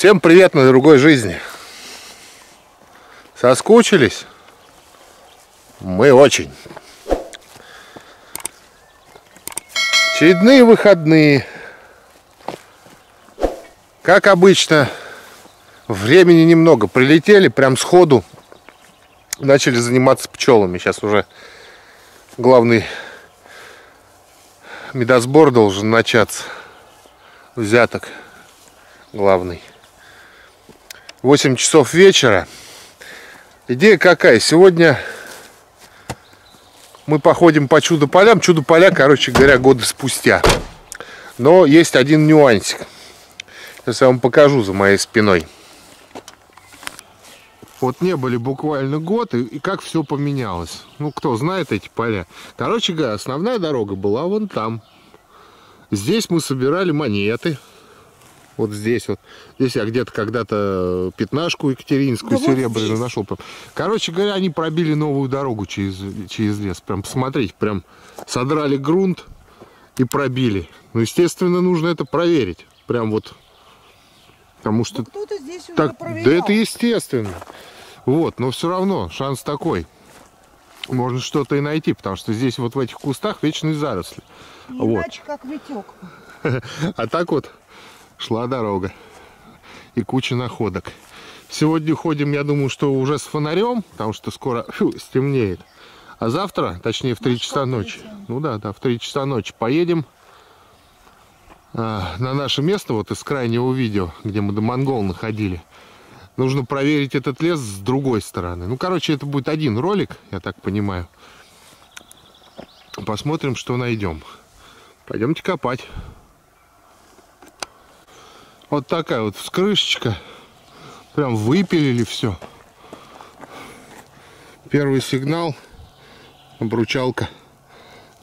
Всем привет на другой жизни. Соскучились? Мы очень. Очередные выходные. Как обычно, времени немного. Прилетели прям сходу. Начали заниматься пчелами. Сейчас уже главный медосбор должен начаться. Взяток главный. 8 часов вечера. Идея какая? Сегодня мы походим по чудо-полям. Чудо-поля, короче говоря, годы спустя. Но есть один нюансик. Сейчас я вам покажу за моей спиной. Вот не были буквально год, и, и как все поменялось. Ну, кто знает эти поля. Короче говоря, основная дорога была вон там. Здесь мы собирали монеты. Вот здесь вот. Здесь я где-то когда-то пятнашку екатеринскую да серебряную вот нашел. Короче говоря, они пробили новую дорогу через, через лес. Прям посмотрите, прям содрали грунт и пробили. Ну, естественно, нужно это проверить. Прям вот. Потому что... Ну, здесь так, да это естественно. Вот, но все равно шанс такой. Можно что-то и найти, потому что здесь вот в этих кустах вечные заросли. Не вот. иначе как Витек. А так вот шла дорога. И куча находок. Сегодня ходим, я думаю, что уже с фонарем, потому что скоро фу, стемнеет. А завтра, точнее в 3 ну, часа ночи, ну да, да, в 3 часа ночи поедем а, на наше место, вот из крайнего видео, где мы до Монгол находили. Нужно проверить этот лес с другой стороны. Ну, короче, это будет один ролик, я так понимаю. Посмотрим, что найдем. Пойдемте копать. Вот такая вот вскрышечка. Прям выпилили все. Первый сигнал. Обручалка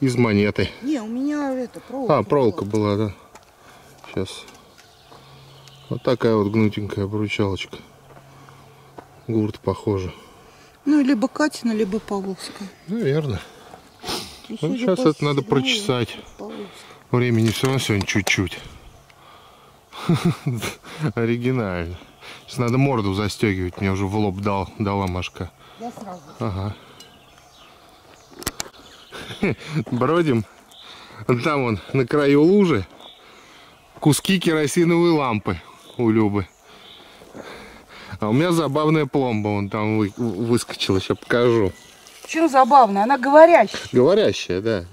из монеты. Не, у меня это проволока. А, проволока была, да. Сейчас. Вот такая вот гнутенькая обручалочка. Гурт похоже. Ну, либо Катина, либо Павловская. Наверное. Ну, вот сейчас это надо прочесать. Времени все равно сегодня чуть-чуть. Оригинально. Сейчас надо морду застегивать. Мне уже в лоб дал, дала Машка. Я сразу. Ага. Бродим. Там вон, на краю лужи, куски керосиновой лампы у Любы. А у меня забавная пломба, вон там вы, выскочила, сейчас покажу. Чем забавная? Она говорящая. Говорящая, да.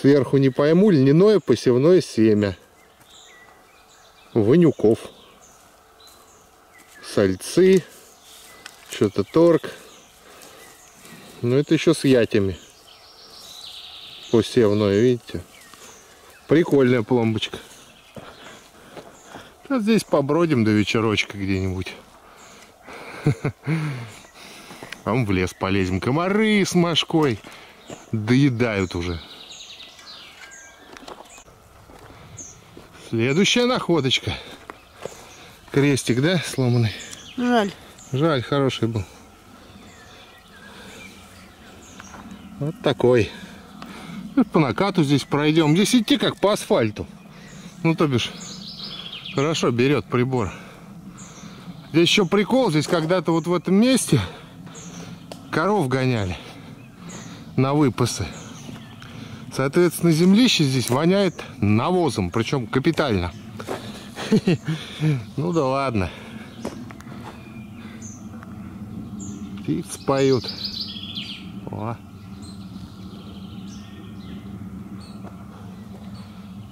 Сверху не пойму, льняное посевное семя. Ванюков. Сальцы. Что-то торг. Ну это еще с ятями. Посевное, видите? Прикольная пломбочка. А здесь побродим до вечерочка где-нибудь. Там в лес полезем. Комары с мошкой доедают уже. Следующая находочка. Крестик, да, сломанный? Жаль. Жаль, хороший был. Вот такой. По накату здесь пройдем. Здесь идти как по асфальту. Ну, то бишь, хорошо берет прибор. Здесь еще прикол. Здесь когда-то вот в этом месте коров гоняли на выпасы. Соответственно, землище здесь воняет навозом, причем капитально. Ну да ладно. Птицы поют. О.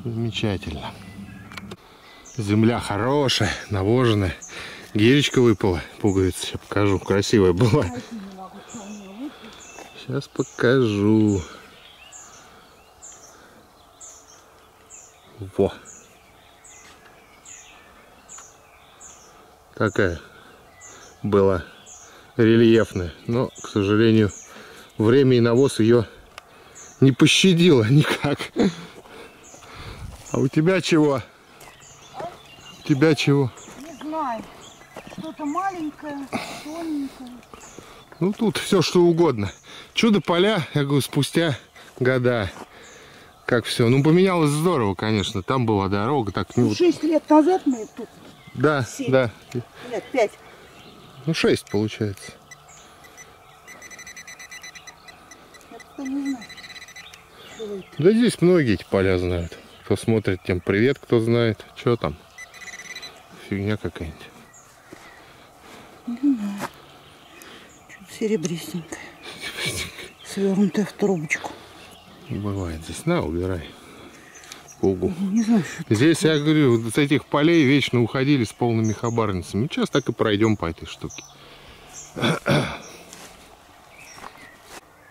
Замечательно. Земля хорошая, навоженная. Гиречка выпала, пуговица. Сейчас покажу. Красивая была. Сейчас покажу. Во. Такая была рельефная. Но, к сожалению, время и навоз ее не пощадило никак. А у тебя чего? У тебя чего? Не знаю. Что-то маленькое, тоненькое. Ну, тут все что угодно. Чудо-поля, я говорю, спустя года. Как все. Ну, поменялось здорово, конечно. Там была дорога, так не Ну, вот. Шесть лет назад мы тут, Да, семь. да. лет пять. Ну, шесть получается. Да здесь многие эти поля знают. Кто смотрит, тем привет, кто знает. Что там? Фигня какая-нибудь. Что-то серебристенькое. Свернутое в трубочку. Бывает здесь. На, убирай. Угу. Не знаю, Здесь, я говорю, с этих полей вечно уходили с полными хабарницами. Сейчас так и пройдем по этой штуке.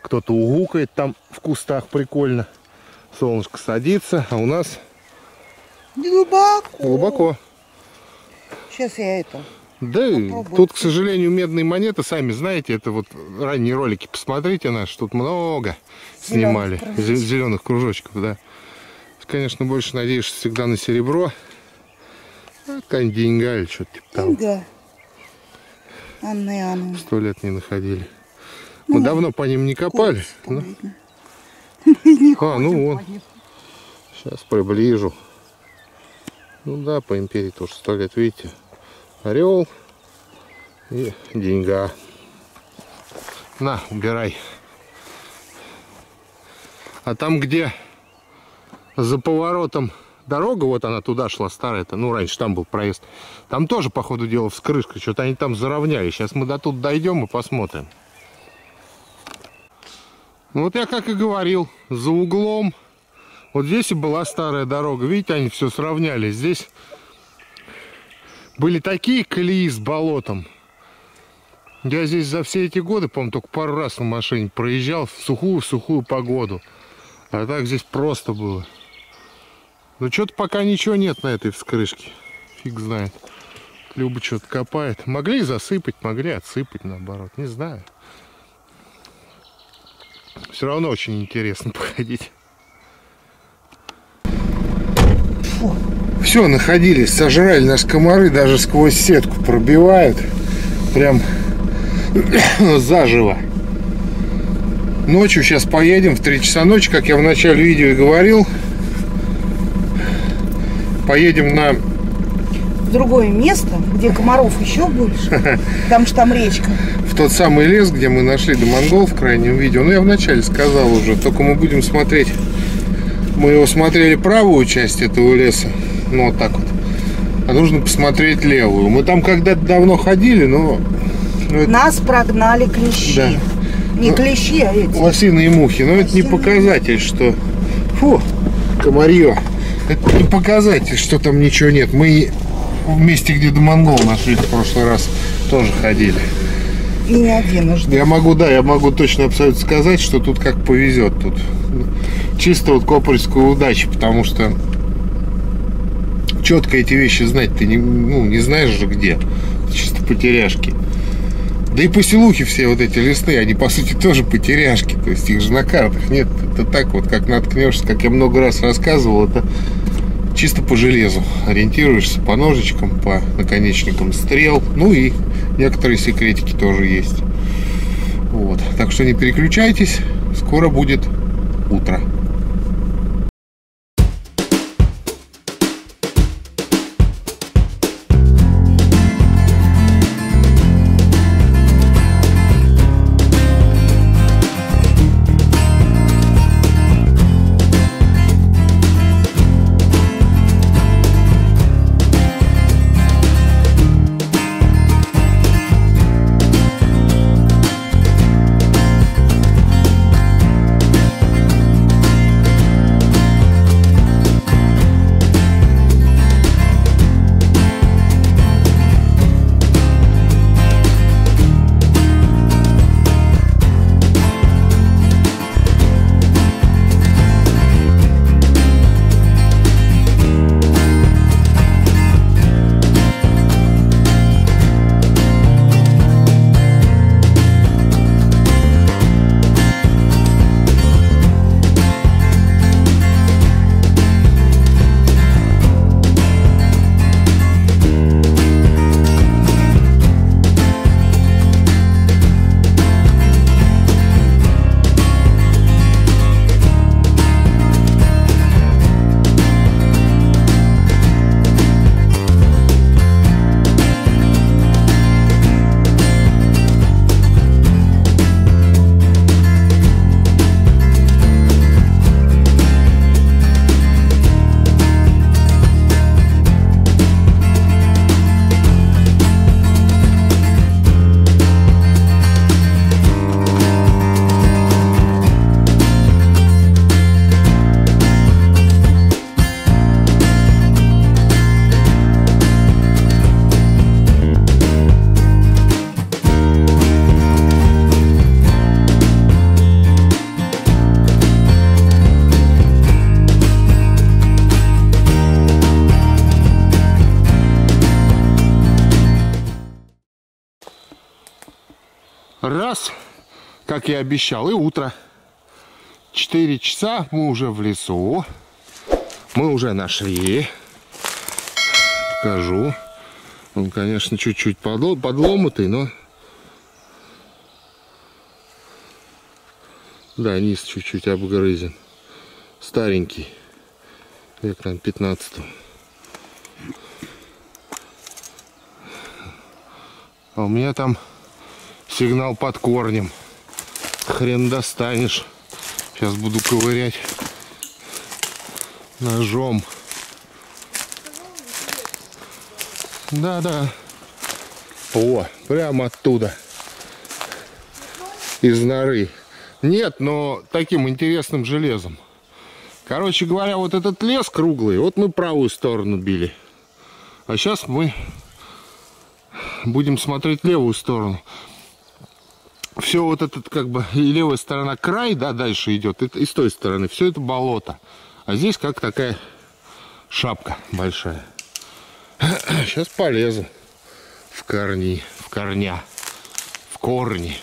Кто-то угукает там в кустах прикольно. Солнышко садится, а у нас Глубоко. глубоко. Сейчас я это. Да, и Попробуй. тут, к сожалению, медные монеты, сами знаете, это вот ранние ролики, посмотрите наши, тут много снимали Зелёных кружочков. зеленых кружочков, да. Конечно, больше надеешься всегда на серебро, а деньга или что-то типа того. Да. Анна Иоанновна. Сто лет не находили. Мы давно по ним не копали. Там ну. Мы не А, ну ним. сейчас приближу. Ну да, по империи тоже сто лет, видите. Орел и деньга. На, убирай. А там, где за поворотом дорога, вот она туда шла, старая-то, ну, раньше там был проезд, там тоже, по ходу дела, вскрышка, что-то они там заровняли. Сейчас мы до тут дойдем и посмотрим. Ну, вот я как и говорил, за углом, вот здесь и была старая дорога. Видите, они все сравняли. Здесь были такие колеи с болотом. Я здесь за все эти годы, по-моему, только пару раз на машине проезжал в сухую-сухую погоду. А так здесь просто было. Но что-то пока ничего нет на этой вскрышке. Фиг знает. Люба что-то копает. Могли засыпать, могли отсыпать, наоборот. Не знаю. Все равно очень интересно походить. Все, находились, сожрали нас комары, даже сквозь сетку пробивают. Прям заживо. Ночью сейчас поедем в 3 часа ночи, как я в начале видео и говорил. Поедем на другое место, где комаров еще больше. Потому что там речка. в тот самый лес, где мы нашли до монгол в крайнем видео. Ну, я вначале сказал уже, только мы будем смотреть. Мы его смотрели правую часть этого леса, ну вот так вот. А нужно посмотреть левую. Мы там когда-то давно ходили, но ну, это Нас прогнали клещи. Да. Не Ну, клещи, а эти. лосиные мухи. Но это не Лосиные показатель, что... Фу, комарье. Это не показатель, что там ничего нет. Мы в месте, где до монгол нашли в прошлый раз, тоже ходили. И не одиножды. Я могу, да, я могу точно абсолютно сказать, что тут как повезет. Тут чисто вот копольская удача, потому что четко эти вещи знать ты не, ну, не знаешь же где. Чисто потеряшки. Да и поселухи все вот эти лесные, они по сути тоже потеряшки. То есть их же на картах нет. Это так вот, как наткнешься, как я много раз рассказывал, это чисто по железу. Ориентируешься по ножичкам, по наконечникам стрел. Ну и некоторые секретики тоже есть. Вот. Так что не переключайтесь. Скоро будет утро. Раз, как я обещал, и утро. Четыре часа мы уже в лесу. Мы уже нашли. Покажу. Он, конечно, чуть-чуть подломатый, но... Да, низ чуть-чуть обгрызен. Старенький. Век там 15 -го. А у меня там сигнал под корнем. Хрен достанешь. Сейчас буду ковырять ножом. Да-да. О, прямо оттуда. Из норы. Нет, но таким интересным железом. Короче говоря, вот этот лес круглый, вот мы правую сторону били. А сейчас мы будем смотреть левую сторону. Все вот этот, как бы, и левая сторона край, да, дальше идет, и, и с той стороны. Все это болото. А здесь как такая шапка большая. Сейчас полезу в корни, в корня, в корни.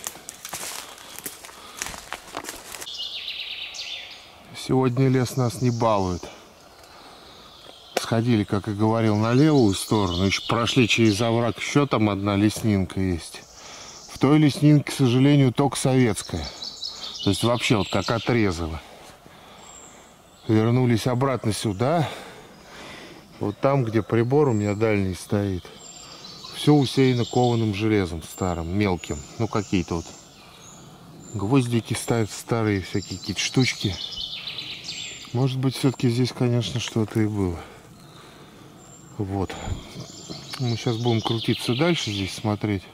Сегодня лес нас не балует. Сходили, как и говорил, на левую сторону. Еще прошли через овраг. Еще там одна леснинка есть. В той леснинке, к сожалению, только советская. То есть вообще вот как отрезала. Вернулись обратно сюда. Вот там, где прибор у меня дальний стоит. Все усеяно кованым железом старым, мелким. Ну, какие-то вот гвоздики ставят старые, всякие какие-то штучки. Может быть, все-таки здесь, конечно, что-то и было. Вот. Мы сейчас будем крутиться дальше здесь, смотреть.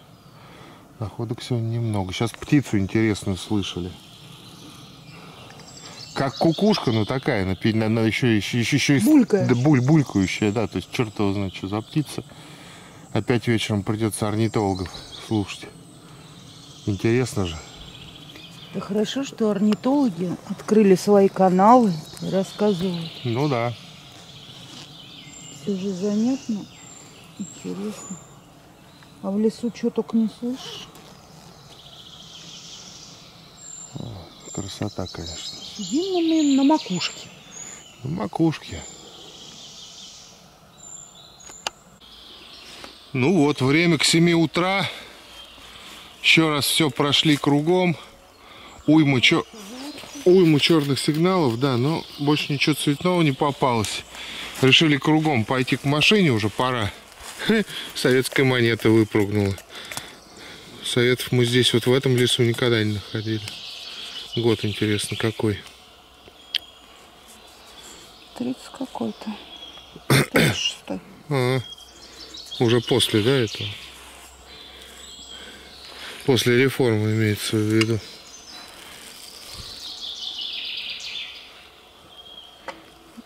Находок сегодня немного. Сейчас птицу интересную слышали. Как кукушка, но такая, она, она еще, еще, еще, еще. Да, буль, булькающая, да. То есть черт его знает, что за птица. Опять вечером придется орнитологов слушать. Интересно же. Да хорошо, что орнитологи открыли свои каналы и рассказывают. Ну да. Все же занятно, интересно. А в лесу что только не слышишь? Красота, конечно. Сидим мы на макушке. На макушке. Ну вот, время к 7 утра. Еще раз все прошли кругом уйму, чер... уйму черных сигналов, да, но больше ничего цветного не попалось. Решили кругом пойти к машине, уже пора. Советская монета выпрыгнула. Советов мы здесь вот в этом лесу никогда не находили. Год интересно какой. 30 какой-то. 36 а, уже после, да, этого? После реформы имеется в виду.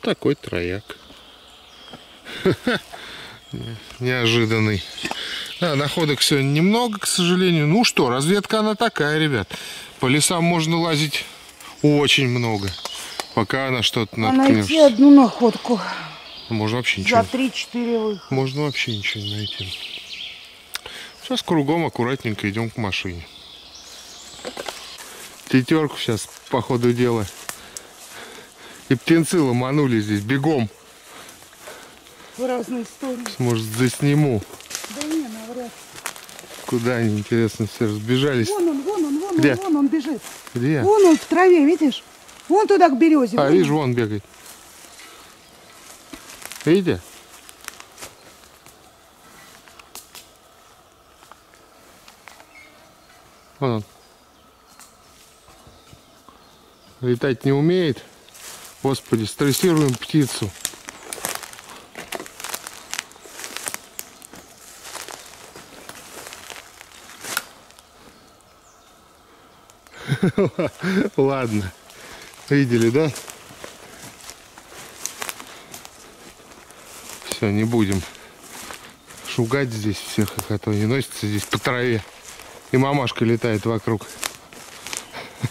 Такой трояк. Неожиданный. Да, находок сегодня немного, к сожалению. Ну что, разведка она такая, ребят. По лесам можно лазить очень много. Пока она что-то а найти одну находку. Можно вообще ничего. За 3-4 выхода. Можно вообще ничего не найти. Сейчас кругом аккуратненько идем к машине. Тетерку сейчас по ходу дела и птенцы ломанули здесь бегом. В разные стороны. Может, засниму. Да не, навряд Куда они, интересно, все разбежались? Вон он, вон он, вон Где? он, вон он бежит. Где? Вон он в траве, видишь? Вон туда к березе. А, вон вижу, он бегает. Видите? Вон он. Летать не умеет. Господи, стрессируем птицу. Ладно. Видели, да? Все, не будем шугать здесь всех, а то не носится здесь по траве. И мамашка летает вокруг.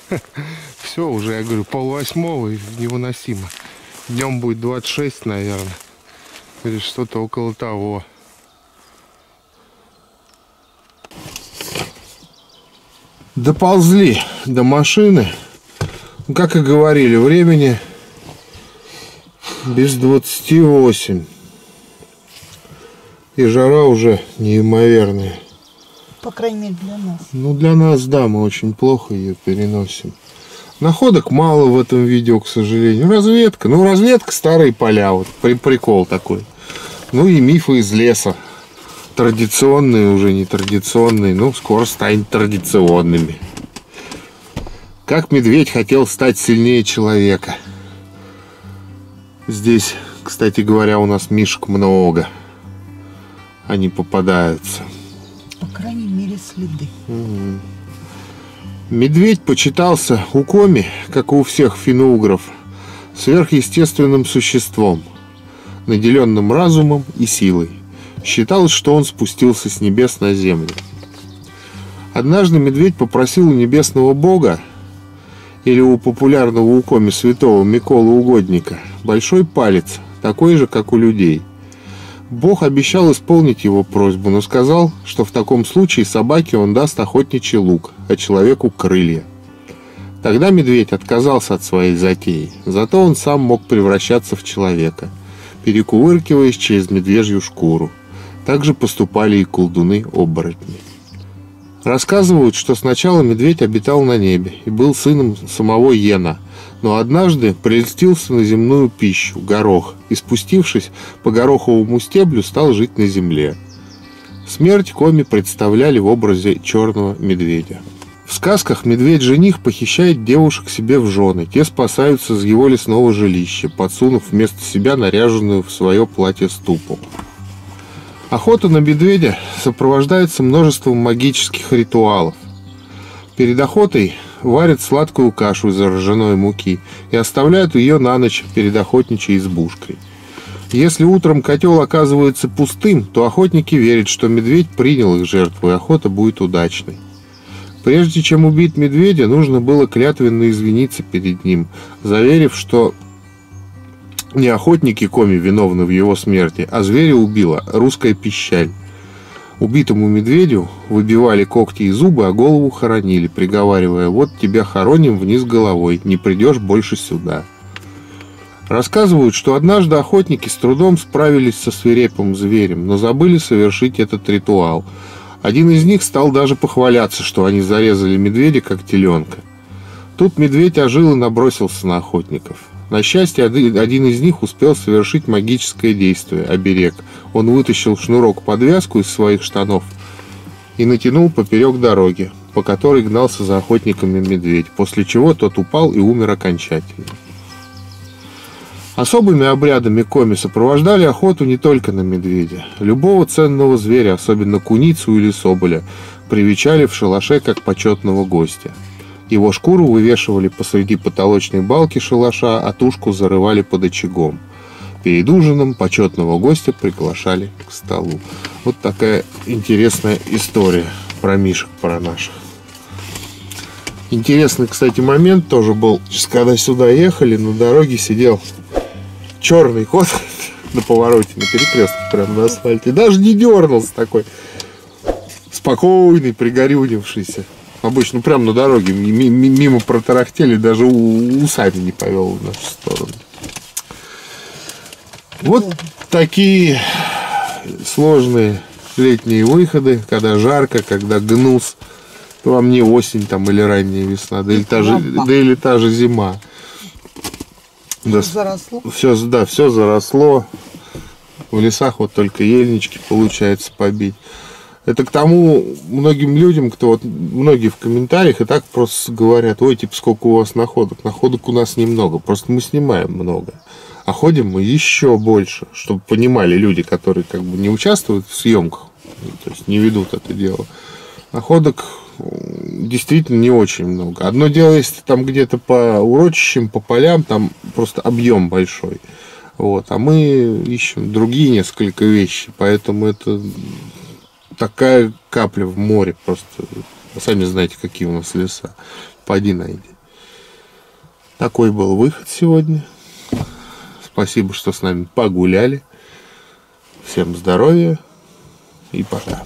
Все, уже, я говорю, пол восьмого и невыносимо. Днем будет 26, наверное. Или что-то около того. Доползли до машины. Ну, как и говорили, времени без 28. И жара уже неимоверная. По крайней мере для нас. Ну, для нас, да, мы очень плохо ее переносим. Находок мало в этом видео, к сожалению. Разведка. Ну, разведка старые поля. Вот при, прикол такой. Ну и мифы из леса. Традиционные, уже не традиционные. Ну, скоро станут традиционными. Как медведь хотел стать сильнее человека. Здесь, кстати говоря, у нас мишек много. Они попадаются. По крайней мере следы. Медведь почитался у Коми, как и у всех финугров, сверхъестественным существом, наделенным разумом и силой. Считалось, что он спустился с небес на землю. Однажды медведь попросил у небесного бога, или у популярного у Коми святого Микола Угодника, большой палец, такой же, как у людей – Бог обещал исполнить его просьбу, но сказал, что в таком случае собаке он даст охотничий лук, а человеку крылья. Тогда медведь отказался от своей затеи, зато он сам мог превращаться в человека, перекувыркиваясь через медвежью шкуру. Так же поступали и колдуны-оборотни. Рассказывают, что сначала медведь обитал на небе и был сыном самого Йена – но однажды прельстился на земную пищу, горох, и спустившись по гороховому стеблю, стал жить на земле. Смерть Коми представляли в образе черного медведя. В сказках медведь-жених похищает девушек себе в жены. Те спасаются из его лесного жилища, подсунув вместо себя наряженную в свое платье ступу. Охота на медведя сопровождается множеством магических ритуалов. Перед охотой варят сладкую кашу из ржаной муки и оставляют ее на ночь перед охотничьей избушкой. Если утром котел оказывается пустым, то охотники верят, что медведь принял их жертву, и охота будет удачной. Прежде чем убить медведя, нужно было клятвенно извиниться перед ним, заверив, что не охотники Коми виновны в его смерти, а зверя убила русская пищаль. Убитому медведю выбивали когти и зубы, а голову хоронили, приговаривая, вот тебя хороним вниз головой, не придешь больше сюда. Рассказывают, что однажды охотники с трудом справились со свирепым зверем, но забыли совершить этот ритуал. Один из них стал даже похваляться, что они зарезали медведя, как теленка. Тут медведь ожил и набросился на охотников. На счастье, один из них успел совершить магическое действие – оберег. Он вытащил шнурок-подвязку из своих штанов и натянул поперек дороги, по которой гнался за охотниками медведь, после чего тот упал и умер окончательно. Особыми обрядами коми сопровождали охоту не только на медведя. Любого ценного зверя, особенно куницу или соболя, привечали в шалаше как почетного гостя – его шкуру вывешивали посреди потолочной балки шалаша, а тушку зарывали под очагом. Перед ужином почетного гостя приглашали к столу. Вот такая интересная история про Мишек, про наших. Интересный, кстати, момент тоже был. Когда сюда ехали, на дороге сидел черный кот на повороте, на перекрестке, прямо на асфальте. Даже не дернулся такой. Спокойный, пригорюнившийся. Обычно прямо на дороге мимо протарахтели, даже усами не повел в нашу сторону. Вот такие сложные летние выходы, когда жарко, когда гнус, то вам не осень там или ранняя весна, да или та же, да или та же зима. Да, заросло. Все, да, все заросло. В лесах вот только ельнички получается побить. Это к тому многим людям, кто вот многие в комментариях и так просто говорят, ой, типа, сколько у вас находок. Находок у нас немного, просто мы снимаем много. А ходим мы еще больше, чтобы понимали люди, которые как бы не участвуют в съемках, то есть не ведут это дело. Находок действительно не очень много. Одно дело, если там где-то по урочищам, по полям, там просто объем большой. Вот. А мы ищем другие несколько вещей, поэтому это такая капля в море просто. Сами знаете, какие у нас леса. Пойди найди. Такой был выход сегодня. Спасибо, что с нами погуляли. Всем здоровья и пока.